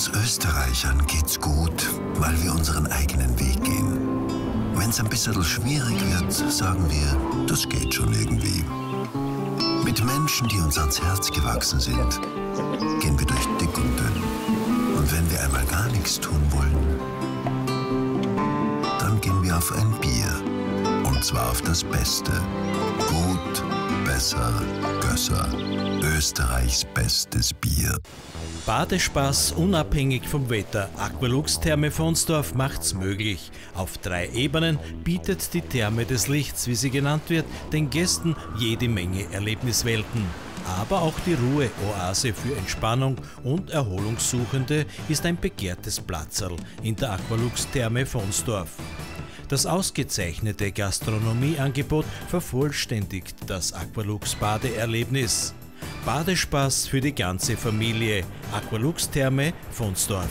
Uns Österreichern geht's gut, weil wir unseren eigenen Weg gehen. Wenn's ein bisschen schwierig wird, sagen wir, das geht schon irgendwie. Mit Menschen, die uns ans Herz gewachsen sind, gehen wir durch dick und dünn. Und wenn wir einmal gar nichts tun wollen, dann gehen wir auf ein Bier. Und zwar auf das Beste. Gut, besser, gösser. Österreichs bestes Bier. Badespaß unabhängig vom Wetter. Aqualux Therme Fonsdorf macht's möglich. Auf drei Ebenen bietet die Therme des Lichts, wie sie genannt wird, den Gästen jede Menge Erlebniswelten. Aber auch die Ruheoase für Entspannung und Erholungssuchende ist ein begehrtes Platzerl in der Aqualux Therme Fonsdorf. Das ausgezeichnete Gastronomieangebot vervollständigt das Aqualux Badeerlebnis. Badespaß für die ganze Familie. Aqualux Therme Fonsdorf.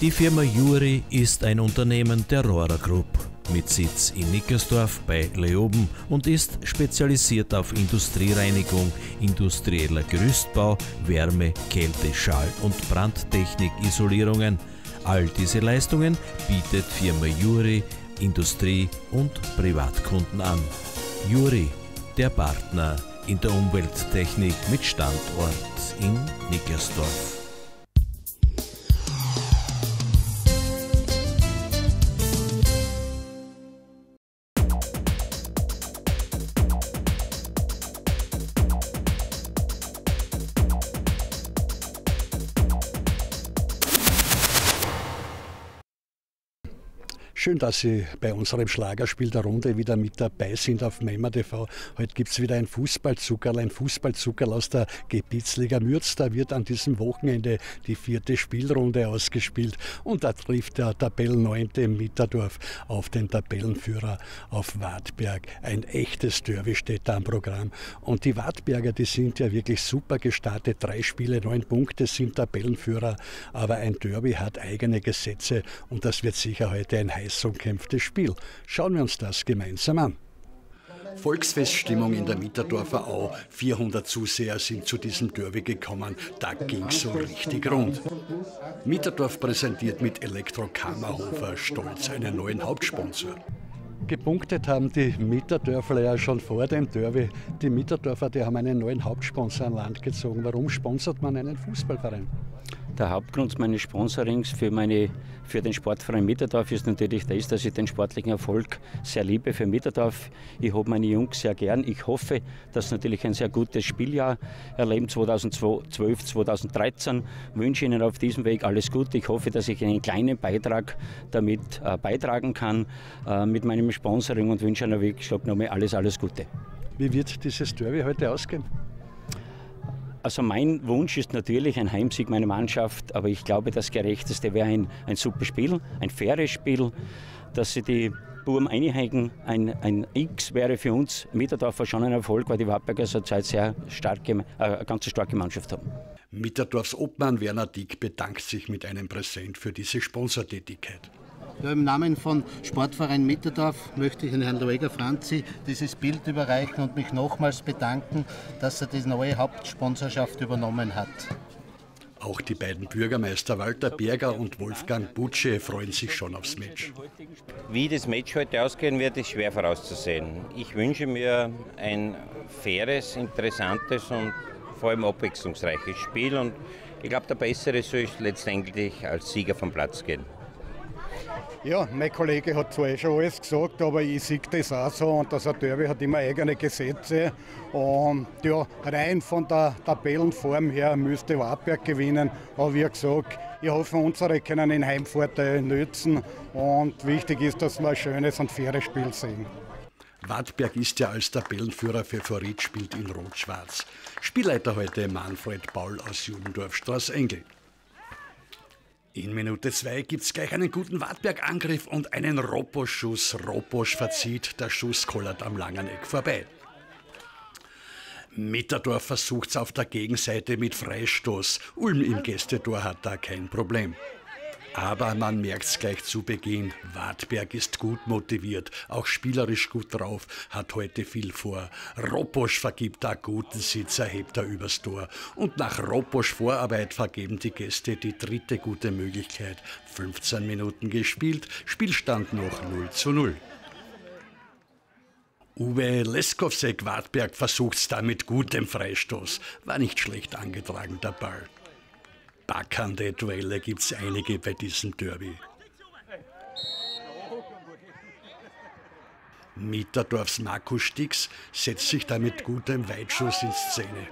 Die Firma Juri ist ein Unternehmen der Rohrer Group mit Sitz in Nickersdorf bei Leoben und ist spezialisiert auf Industriereinigung, industrieller Gerüstbau, Wärme, Kälte, Schall- und Brandtechnik-Isolierungen. All diese Leistungen bietet Firma Juri Industrie- und Privatkunden an. Juri, der Partner in der Umwelttechnik mit Standort in Nickersdorf. Schön, dass Sie bei unserem Schlagerspiel der Runde wieder mit dabei sind auf Memmer TV. Heute gibt es wieder ein Fußballzuckerl, ein Fußballzuckerl aus der Gebietsliga Mürz. Da wird an diesem Wochenende die vierte Spielrunde ausgespielt und da trifft der Tabellenneunte Mitterdorf auf den Tabellenführer auf Wartberg. Ein echtes Derby steht da am Programm. Und die Wartberger, die sind ja wirklich super gestartet. Drei Spiele, neun Punkte sind Tabellenführer. Aber ein Derby hat eigene Gesetze und das wird sicher heute ein heiß heiß umkämpftes Spiel. Schauen wir uns das gemeinsam an. Volksfeststimmung in der Mitterdorfer Au. 400 Zuseher sind zu diesem Derby gekommen. Da ging's so richtig rund. Mitterdorf präsentiert mit Elektro Kammerhofer stolz einen neuen Hauptsponsor. Gepunktet haben die Mitterdörfler ja schon vor dem Derby. Die Mitterdorfer, die haben einen neuen Hauptsponsor an Land gezogen. Warum sponsert man einen Fußballverein? Der Hauptgrund meines Sponsorings für, meine, für den Sportverein Mitterdorf ist natürlich das, dass ich den sportlichen Erfolg sehr liebe für Mitterdorf. Ich habe meine Jungs sehr gern. Ich hoffe, dass sie natürlich ein sehr gutes Spieljahr erleben 2012, 2013. Ich wünsche Ihnen auf diesem Weg alles Gute. Ich hoffe, dass ich einen kleinen Beitrag damit äh, beitragen kann äh, mit meinem Sponsoring und wünsche Ihnen wirklich nochmal alles, alles Gute. Wie wird dieses Derby heute ausgehen? Also mein Wunsch ist natürlich ein Heimsieg meiner Mannschaft, aber ich glaube, das Gerechteste wäre ein, ein super Spiel, ein faires Spiel, dass sie die Buben einhängen. Ein, ein X wäre für uns Mitterdorfer schon ein Erfolg, weil die Wartberger zurzeit sehr starke, äh, eine ganz starke Mannschaft haben. Mitterdorfs Obmann Werner Dick bedankt sich mit einem Präsent für diese Sponsortätigkeit. Ja, Im Namen von Sportverein Mitterdorf möchte ich Herrn Loeger Franzi dieses Bild überreichen und mich nochmals bedanken, dass er die neue Hauptsponsorschaft übernommen hat. Auch die beiden Bürgermeister Walter Berger und Wolfgang Butsche freuen sich schon aufs Match. Wie das Match heute ausgehen wird, ist schwer vorauszusehen. Ich wünsche mir ein faires, interessantes und vor allem abwechslungsreiches Spiel und ich glaube, der Bessere soll letztendlich als Sieger vom Platz gehen. Ja, mein Kollege hat zwar eh schon alles gesagt, aber ich sehe das auch so und das Derby hat immer eigene Gesetze. Und ja, rein von der Tabellenform her müsste Wartberg gewinnen. Aber wie gesagt, ich hoffe, unsere können den Heimvorteil nützen und wichtig ist, dass wir ein schönes und faires Spiel sehen. Wartberg ist ja als Tabellenführer Favorit, spielt in Rot-Schwarz. Spielleiter heute Manfred Paul aus Judendorf Straßengel. In Minute 2 gibt es gleich einen guten Wartberg-Angriff und einen Roposch-Schuss. Roposch verzieht, der Schuss kollert am langen Eck vorbei. Mitterdorf versucht es auf der Gegenseite mit Freistoß. Ulm im Gästetor hat da kein Problem. Aber man merkt's gleich zu Beginn. Wartberg ist gut motiviert, auch spielerisch gut drauf, hat heute viel vor. Ropposch vergibt da guten Sitz, erhebt er übers Tor. Und nach Ropposch Vorarbeit vergeben die Gäste die dritte gute Möglichkeit. 15 Minuten gespielt, Spielstand noch 0 zu 0. Uwe Leskowsek Wartberg versucht's da mit gutem Freistoß. War nicht schlecht angetragen, der Ball. Backernde Duelle gibt's einige bei diesem Derby. Mitterdorfs Markus Stix setzt sich da mit gutem Weitschuss in Szene.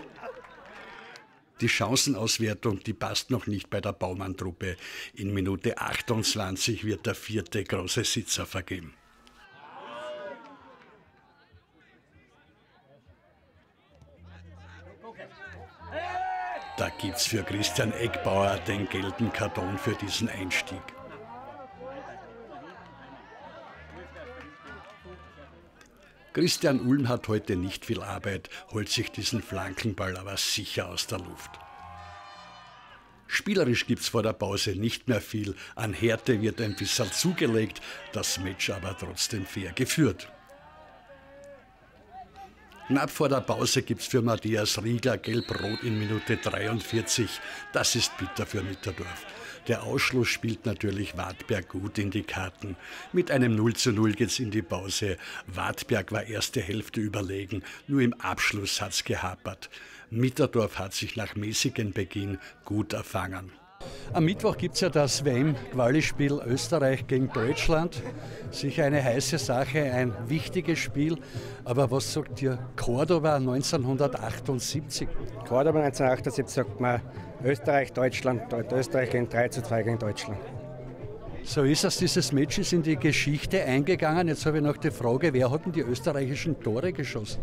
Die Chancenauswertung, die passt noch nicht bei der Baumann-Truppe. In Minute 28 wird der vierte große Sitzer vergeben. Da gibt's für Christian Eckbauer den gelben Karton für diesen Einstieg. Christian Ulm hat heute nicht viel Arbeit, holt sich diesen Flankenball aber sicher aus der Luft. Spielerisch gibt's vor der Pause nicht mehr viel, an Härte wird ein bisschen zugelegt, das Match aber trotzdem fair geführt. Knapp vor der Pause gibt es für Matthias Rieger gelb-rot in Minute 43. Das ist bitter für Mitterdorf. Der Ausschluss spielt natürlich Wartberg gut in die Karten. Mit einem 0 zu 0 geht's in die Pause. Wartberg war erste Hälfte überlegen, nur im Abschluss hat's gehapert. Mitterdorf hat sich nach mäßigem Beginn gut erfangen. Am Mittwoch gibt es ja das WM-Qualispiel Österreich gegen Deutschland. Sicher eine heiße Sache, ein wichtiges Spiel. Aber was sagt dir Cordoba 1978? Cordoba 1978 sagt man Österreich, Deutschland, Österreich gegen 3 zu 2 gegen Deutschland. So ist es, dieses Match ist in die Geschichte eingegangen. Jetzt habe ich noch die Frage, wer hat denn die österreichischen Tore geschossen?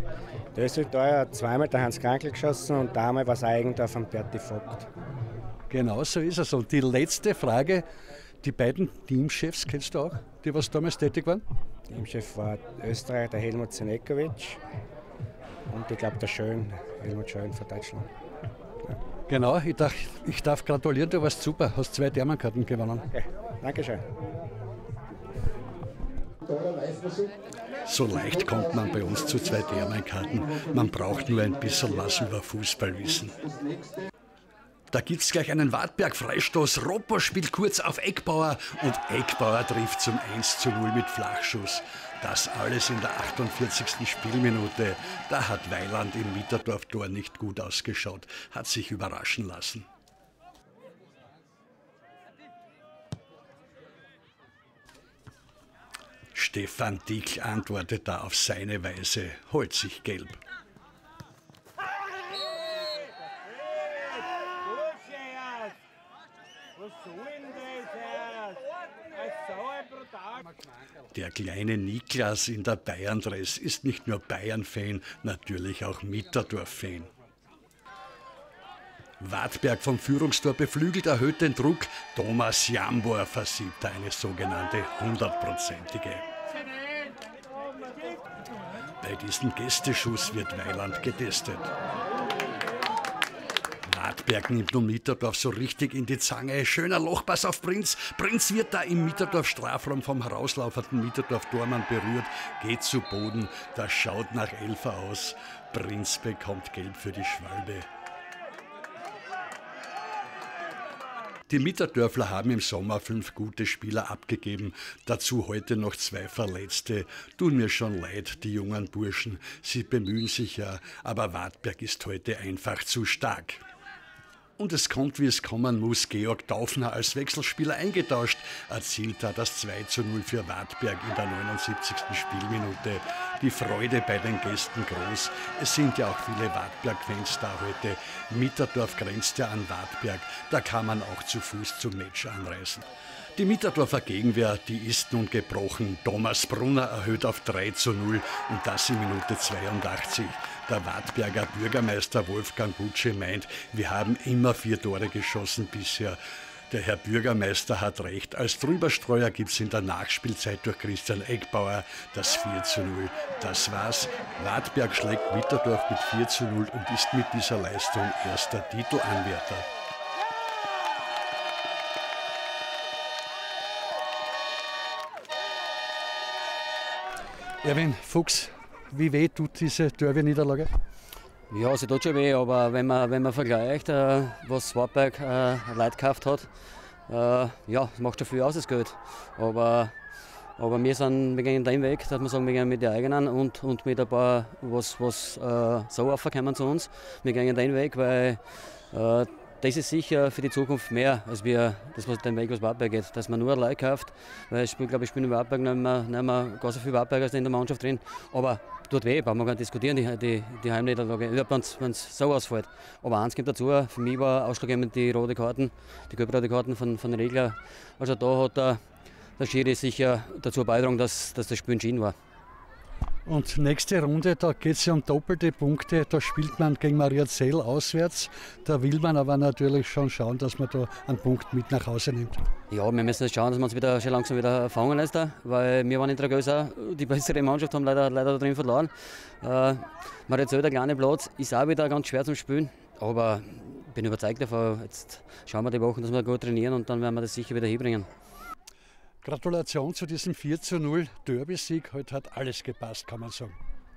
Der österreichische Tor hat zweimal der Hans Krankel geschossen und damals war es Eigentor von Berti Vogt. Genau so ist es. Und die letzte Frage, die beiden Teamchefs kennst du auch, die was damals tätig waren? Teamchef war Österreich, der Helmut Zenekovic und ich glaube der Schön, Helmut Schön von Deutschland. Ja. Genau, ich darf, ich darf gratulieren, du warst super, hast zwei Thermenkarten gewonnen. Okay. Dankeschön. So leicht kommt man bei uns zu zwei Thermenkarten. Man braucht nur ein bisschen was über Fußball wissen. Da gibt es gleich einen Wartberg-Freistoß. Ropper spielt kurz auf Eckbauer und Eckbauer trifft zum 1 zu 0 mit Flachschuss. Das alles in der 48. Spielminute. Da hat Weiland im Mitterdorf-Tor nicht gut ausgeschaut, hat sich überraschen lassen. Stefan Dick antwortet da auf seine Weise, holt sich gelb. Der kleine Niklas in der Bayern-Dress ist nicht nur Bayern-Fan, natürlich auch Mitterdorf-Fan. Wartberg vom Führungstor beflügelt, erhöht den Druck. Thomas Jambor versiebt eine sogenannte hundertprozentige. Bei diesem Gästeschuss wird Weiland getestet. Hartberg nimmt nun Mitterdorf so richtig in die Zange. Schöner Lochpass auf Prinz. Prinz wird da im Mitterdorf Strafraum vom herauslaufenden Mitterdorf Tormann berührt, geht zu Boden. Das schaut nach Elfer aus. Prinz bekommt Gelb für die Schwalbe. Die Mitterdörfler haben im Sommer fünf gute Spieler abgegeben, dazu heute noch zwei Verletzte. Tun mir schon leid, die jungen Burschen. Sie bemühen sich ja, aber Wartberg ist heute einfach zu stark. Und es kommt, wie es kommen muss. Georg Daufner als Wechselspieler eingetauscht, erzielt da das 2 zu 0 für Wartberg in der 79. Spielminute. Die Freude bei den Gästen groß. Es sind ja auch viele Wartberg-Fans da heute. Mitterdorf grenzt ja an Wartberg. Da kann man auch zu Fuß zum Match anreisen. Die Mitterdorfer Gegenwehr, die ist nun gebrochen. Thomas Brunner erhöht auf 3 zu 0 und das in Minute 82. Der Wartberger Bürgermeister Wolfgang Butsche meint, wir haben immer vier Tore geschossen bisher der Herr Bürgermeister hat recht. Als Drüberstreuer gibt es in der Nachspielzeit durch Christian Eckbauer das 4 zu 0. Das war's. Wartberg schlägt Witterdorf mit 4 zu 0 und ist mit dieser Leistung erster Titelanwärter. Erwin Fuchs, wie weh tut diese Derby-Niederlage? Ja, sie tut schon weh, aber wenn man, wenn man vergleicht, äh, was Wartberg äh, Leid gekauft hat, äh, ja, macht schon viel aus, das Geld. Aber, aber wir, sind, wir gehen den Weg, dass wir sagen, wir gehen mit den eigenen und, und mit ein paar, was, was äh, so aufkommen zu uns. Wir gehen den Weg, weil äh, das ist sicher für die Zukunft mehr, als wir, das, was den Weg, was Wartberg geht. Dass man nur allein kauft, weil ich glaube, ich bin in Wartberg nicht mehr, nicht mehr gar so viel Wartberger in der Mannschaft drin. Aber tut weh, brauchen wir gar nicht diskutieren, die, die, die Heimniederlage, wenn es so ausfällt. Aber eins kommt dazu, für mich war ausschlaggebend die rote Karten, die gelb-rote Karten von, von Regler. Also da hat der, der Schiri sicher dazu beigetragen, dass, dass das Spiel entschieden war. Und nächste Runde, da geht es ja um doppelte Punkte. Da spielt man gegen Maria Zell auswärts. Da will man aber natürlich schon schauen, dass man da einen Punkt mit nach Hause nimmt. Ja, wir müssen jetzt schauen, dass wir uns wieder schon langsam wieder fangen lässt, weil wir waren in Dragösa die bessere Mannschaft, haben leider, leider da drin verloren. Äh, Maria Zell, der kleine Platz, ist auch wieder ganz schwer zum Spielen. Aber ich bin überzeugt davon, jetzt schauen wir die Wochen, dass wir gut trainieren und dann werden wir das sicher wieder hinbringen. Gratulation zu diesem 4 zu 0 Derby-Sieg. Heute hat alles gepasst, kann man sagen.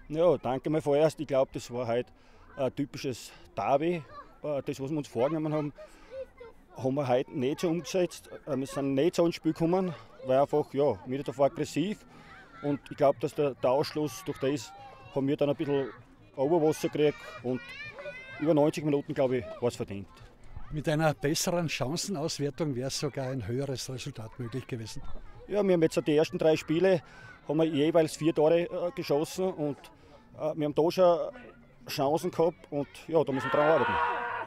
Ja, danke mal vorerst. Ich glaube, das war heute ein typisches Derby. Äh, das, was wir uns vorgenommen haben, haben wir heute nicht so umgesetzt. Äh, wir sind nicht so ins Spiel gekommen, weil einfach, ja, wir war aggressiv. Und ich glaube, dass der, der Ausschluss durch das haben wir dann ein bisschen Oberwasser gekriegt. Und über 90 Minuten, glaube ich, war es verdient. Mit einer besseren Chancenauswertung wäre sogar ein höheres Resultat möglich gewesen. Ja, wir haben jetzt die ersten drei Spiele haben wir jeweils vier Tore äh, geschossen und äh, wir haben da schon Chancen gehabt und ja, da müssen wir dran arbeiten.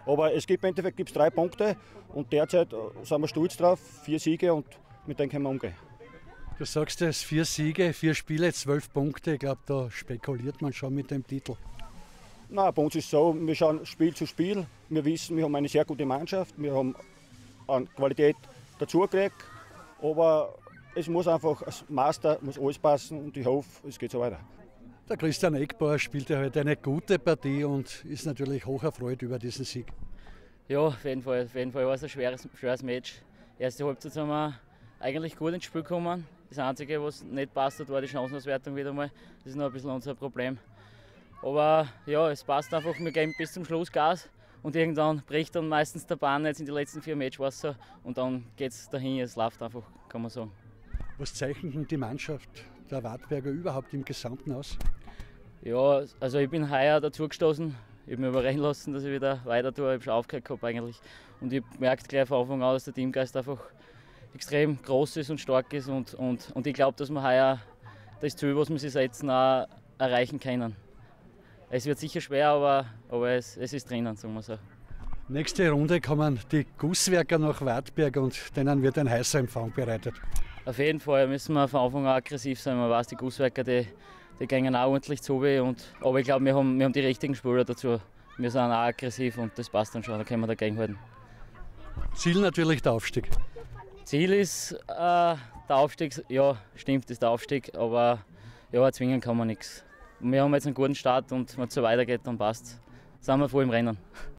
Aber es gibt im Endeffekt gibt's drei Punkte und derzeit äh, sind wir stolz drauf, vier Siege und mit denen können wir umgehen. Du sagst es, vier Siege, vier Spiele, zwölf Punkte. Ich glaube, da spekuliert man schon mit dem Titel. Nein, bei uns ist es so, wir schauen Spiel zu Spiel. Wir wissen, wir haben eine sehr gute Mannschaft, wir haben an Qualität dazugekriegt, aber es muss einfach, als Master muss alles passen und ich hoffe, es geht so weiter. Der Christian Eckbauer spielte heute eine gute Partie und ist natürlich hoch erfreut über diesen Sieg. Ja, auf jeden Fall, auf jeden Fall war es ein schweres, schweres Match. Erste Halbzeit sind wir eigentlich gut ins Spiel gekommen. Das Einzige, was nicht passt hat, war die Chancenauswertung wieder mal. Das ist noch ein bisschen unser Problem. Aber ja, es passt einfach, wir geben bis zum Schluss Gas und irgendwann bricht dann meistens der Bahn. Jetzt in den letzten vier so und dann geht es dahin, es läuft einfach, kann man sagen. Was zeichnet denn die Mannschaft der Wartberger überhaupt im Gesamten aus? Ja, also ich bin heuer dazugestoßen. Ich habe mich überreden lassen, dass ich wieder weiter tue. Ich habe schon aufgehört gehabt eigentlich. Und ich merke gleich von Anfang an, dass der Teamgeist einfach extrem groß ist und stark ist. Und, und, und ich glaube, dass wir heuer das Ziel, was wir sich setzen, auch erreichen können. Es wird sicher schwer, aber, aber es, es ist drinnen, sagen wir so. Nächste Runde kommen die Gusswerker nach Wartberg und denen wird ein heißer Empfang bereitet. Auf jeden Fall müssen wir von Anfang an aggressiv sein. Man weiß, die Gusswerker, die, die gehen auch ordentlich zu. Und, aber ich glaube, wir haben, wir haben die richtigen Spieler dazu. Wir sind auch aggressiv und das passt dann schon, da können wir dagegenhalten. Ziel natürlich der Aufstieg. Ziel ist äh, der Aufstieg, ja, stimmt, ist der Aufstieg, aber ja, erzwingen kann man nichts wir haben jetzt einen guten Start und wenn es so weitergeht, dann passt. Sind wir voll im Rennen.